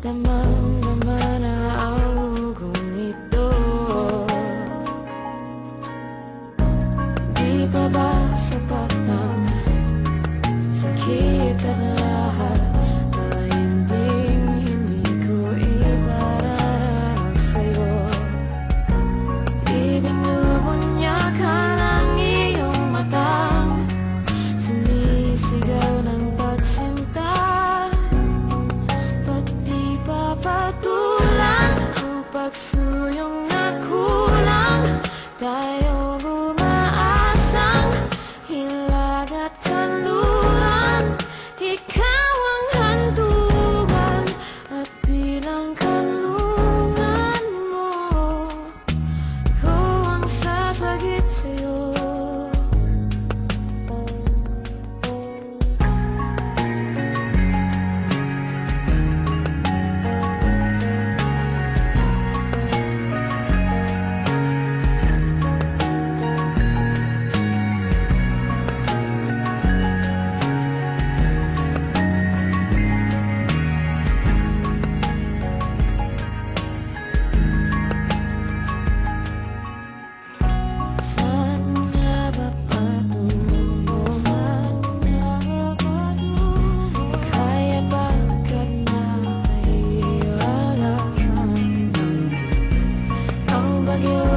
Damang-dama na ang ugong ito Di pa ba sapat ang sakit my own You.